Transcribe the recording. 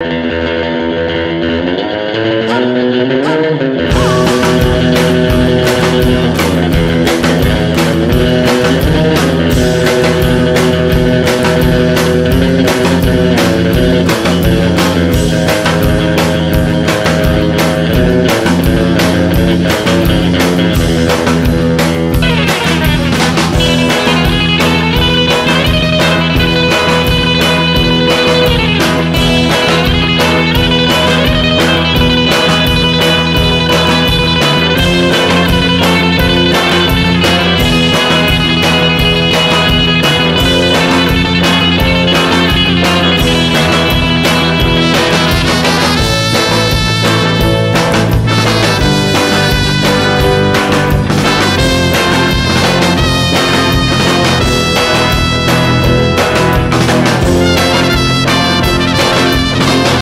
Música